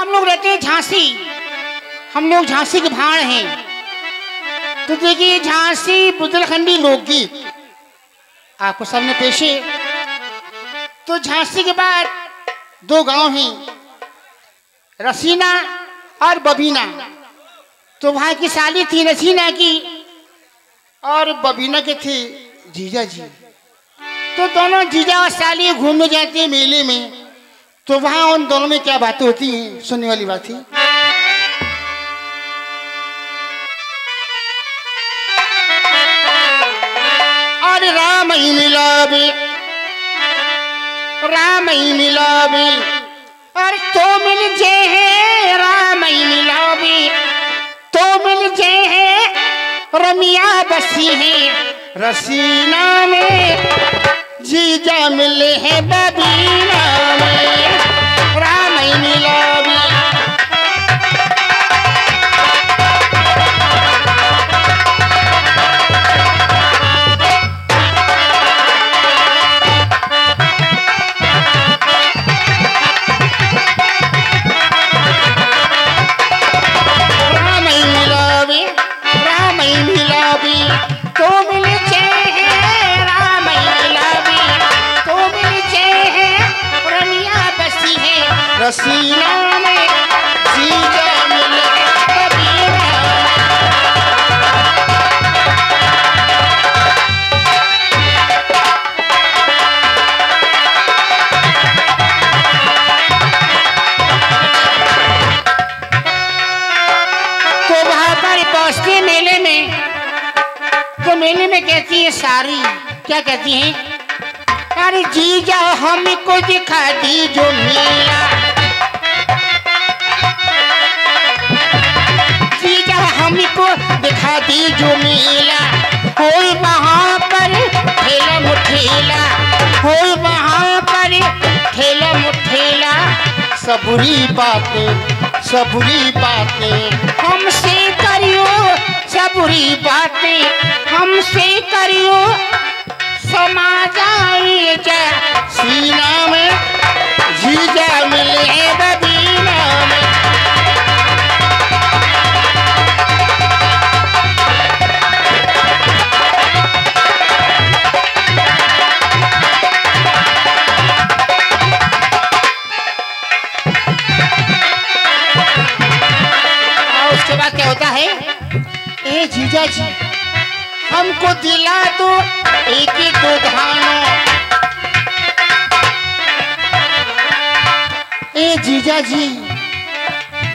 हम लोग रहते हैं झांसी। हम लोग झांसी के भाड़ हैं। तो देखिए झांसी बुंदेलखंडी लोकगीत। आपको सामने पेशे तो झांसी के बाद दो गाँव हैं, रसीना और बबीना। तो वहाँ की साली थी रसीना की और बबीना के थे जीजा जी। तो दोनों जीजा और साली घूमने जाते हैं मेले में। तो वहाँ उन दोनों में क्या बातें होती हैं, सुनने वाली बात थी और राम ही मिलावे, राम ही मिलावे, और तो मिल जे है राम ही मिलावे तो मिल जे है रमिया बसी है, रसीना में, जीजा मिले हैं बबीना में। राम पहुँचते हैं मेले में तो मेले में कहती है, सारी, क्या कहती है? अरे जीजा हमको दिखा दी जो मेला जीजा हमको दिखा दी जो मेला। हो वहाँ पर ठेला मुठेला। हो वहाँ पर ठेला मुठेला। सबुरी बातें सबुरी बातें। हमसे करियो सबरी बातें। हमसे करियो समा जाए जा सीना में जीजा मिले। क्या होता है? ए जीजा जी, हमको दिला दो एक ही दो धानो। ए जीजा जी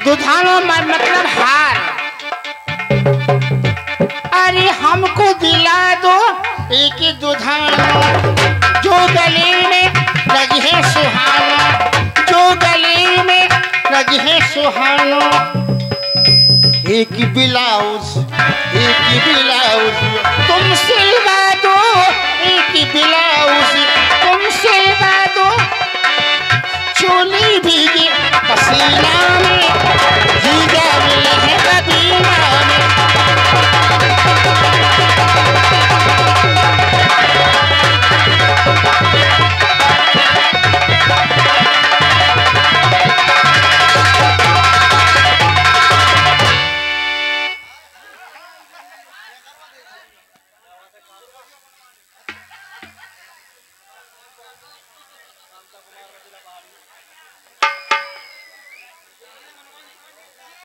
दुधानो म- मतलब हार। अरे हमको दिला दो एक दुधानो जो गले एक ब्लाउज एक ब्लाउज। तुम सिलवा दो एक ब्लाउज।